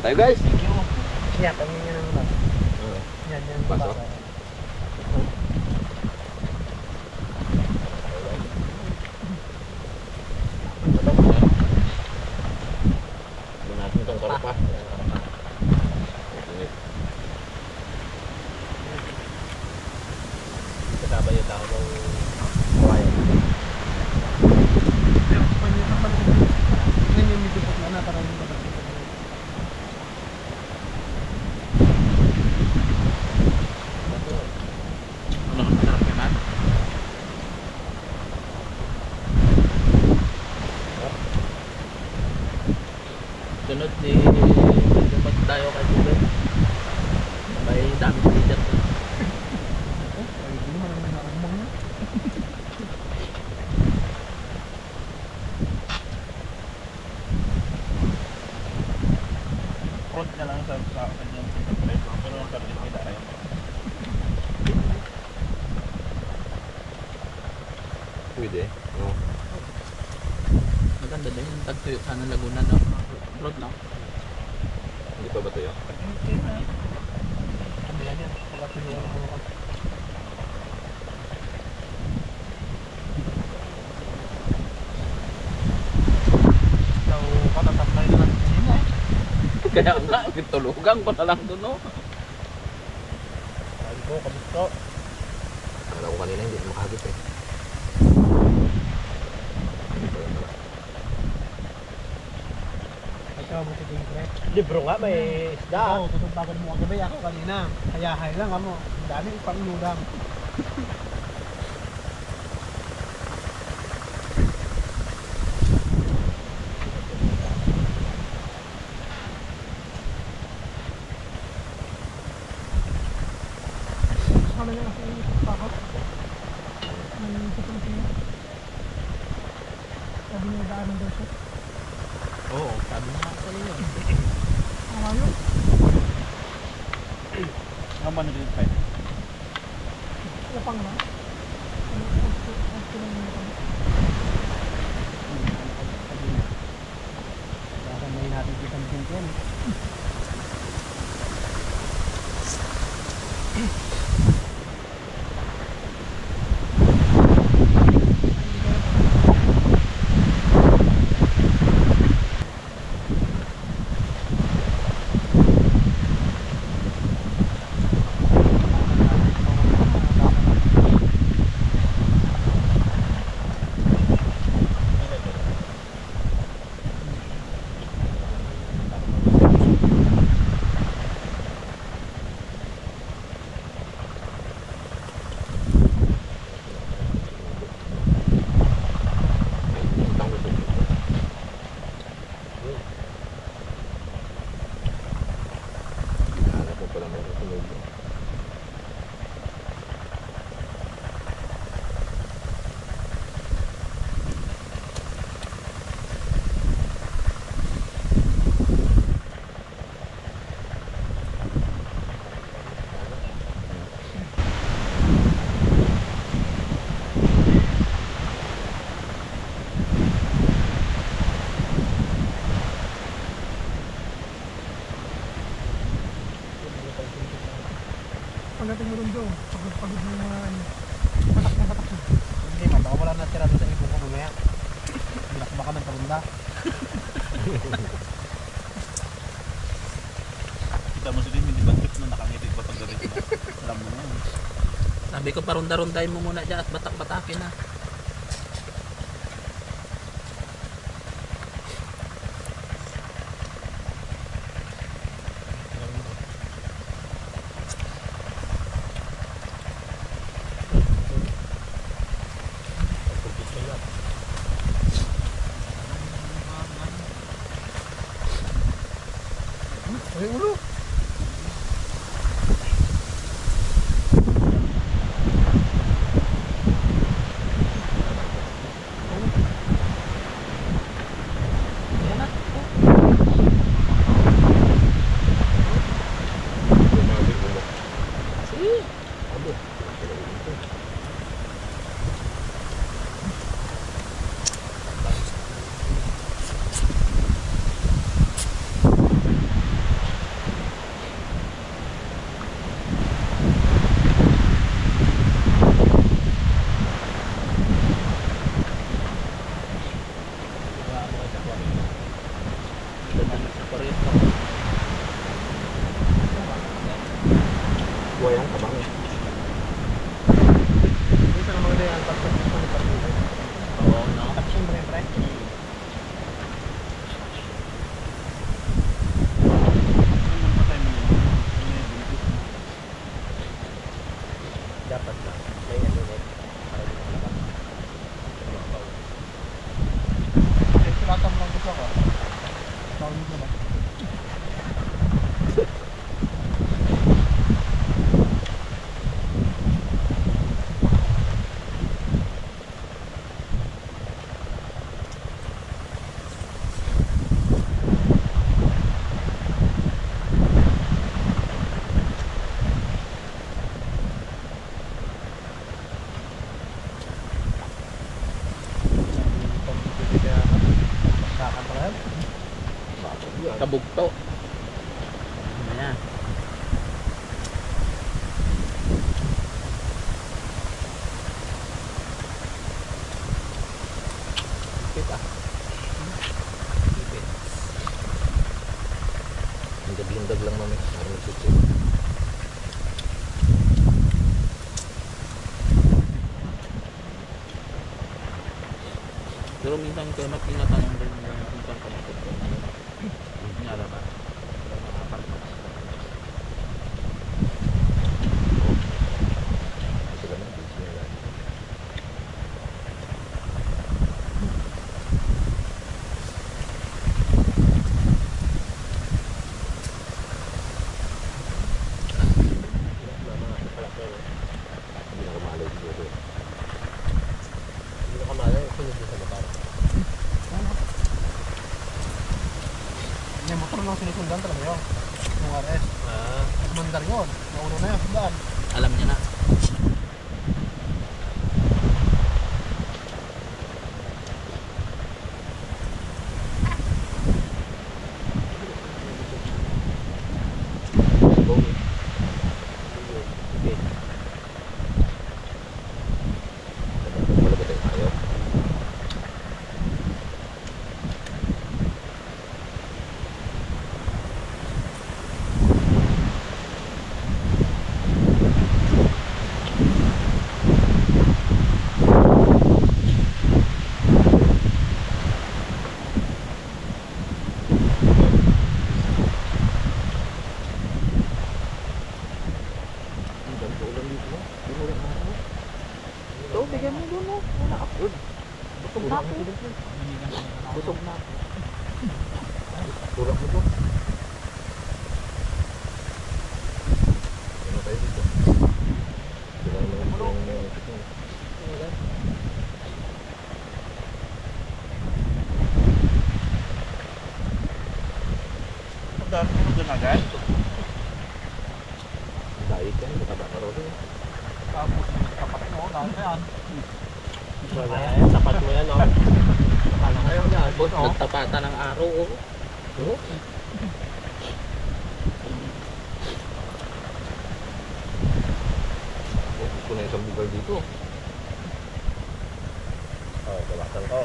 Kain tayo guys. Yeah, pamilya nyo naman. Yan, yan. Baso? baka. Doon natin itong karupa. Kasama yung tao ng kawayan. Nanimidipot na na parang yung babalik. Ano ang sarap ka na? Sunod ni Dapat tayo kay Google. May dami sa leader ko. Ay, hindi naman ang nakamang na. Front na lang sa sa kanyang preso. Pero ang sarap nila ay No. maganda din yung tagtuyo sana Laguna no. Road no. Hindi pa ba tayo? Ano yan yan? Wala na eh. Kaya nga, tulugan ko na lang doon no. Sabi ko, kamusta? Akala ko kanina hindi na makagip eh. Ikaw mo titingin pre. Libro nga, may isda. Oo, tutumpakan mo ang gabi ako kanina. Kaya hay lang ano, ang daming pangulang. Kami lang kasi yung pakot. Yung tutong sila. Sabi niya daan ng dorsyo. Oo, sabi nga sa iyo. Ang ayun. Ang man din tayo. Lapang na. Ano, yung mga ano. Patak na patak na. Hindi, man, baka wala na tira doon sa ibon ko mamaya. Bilak baka ng tarunda. Kita mo sila hindi ba trip na nakangiti pa pag gabi. Alam mo na. yun. Sabi ko parunda-rundahin mo muna dyan at batak-batakin na. Seguro. Sí. Wayang Kabugto. Ano yan? Kita. Ipit. Hindag-hindag lang mami. Parang nagsutsip. Pero minsan ko na tinatanong din yung minsan ko nada mais. Motor lang sinisundan talaga yun. Yung RS. Ah. Nagmandar yun. Nauna na yun. Sundan. Alam niya na. Okay. Malagot tayo tayo. Ang ganda ulan dito. Hindi mo rin ako. Ito, bigyan mo doon mo. Wala ako. Busog na ako. Busog na ako. Tulak mo to. Ano tayo dito? Sila naman yung mga chicken. Sundan. Sundan agad. Diet yan, mataba ka rin. Tapos tapat mo. Dahil na yan. Tapat mo yan, oh. Kayo na? Tapos nagtapatan ng araw. Oh. Oh, gusto na isang bugal dito. Oh, bawasan ko.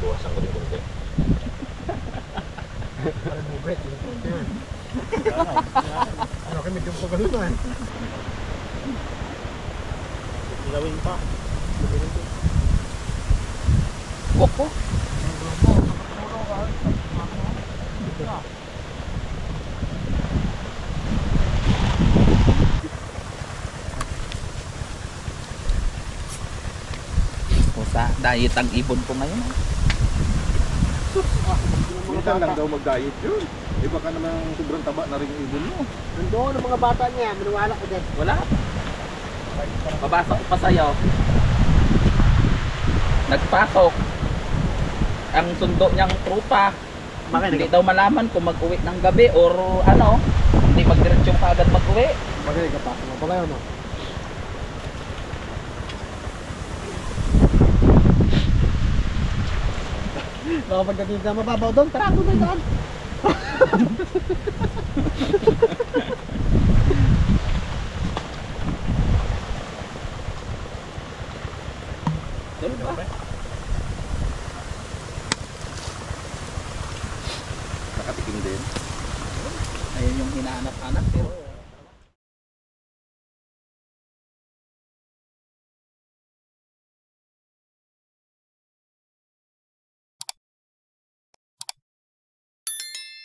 Bawasan ko din konti. Parang bubet. Ano kami medyo pa ganun na eh. Ilawin pa. Koko. Pusa, diet ang ibon ko ngayon. ah. Minsan lang daw mag-diet yun. Iba ka naman sobrang taba na rin yung ibon mo. Nandoon ang mga bata niya. Maniwala ko din. Wala. Babasa ko pa sa'yo. Nagpasok. Ang sundo niyang trupa. Bakit? Hindi daw malaman kung mag-uwi ng gabi or ano. Hindi magdiretso ka agad mag-uwi. Bakit ka pa? Ano pala yun? oh? Baka pagdating sa mababaw doon, tara doon doon. Doon ba? Din. Ayun yung hinahanap-hanap pero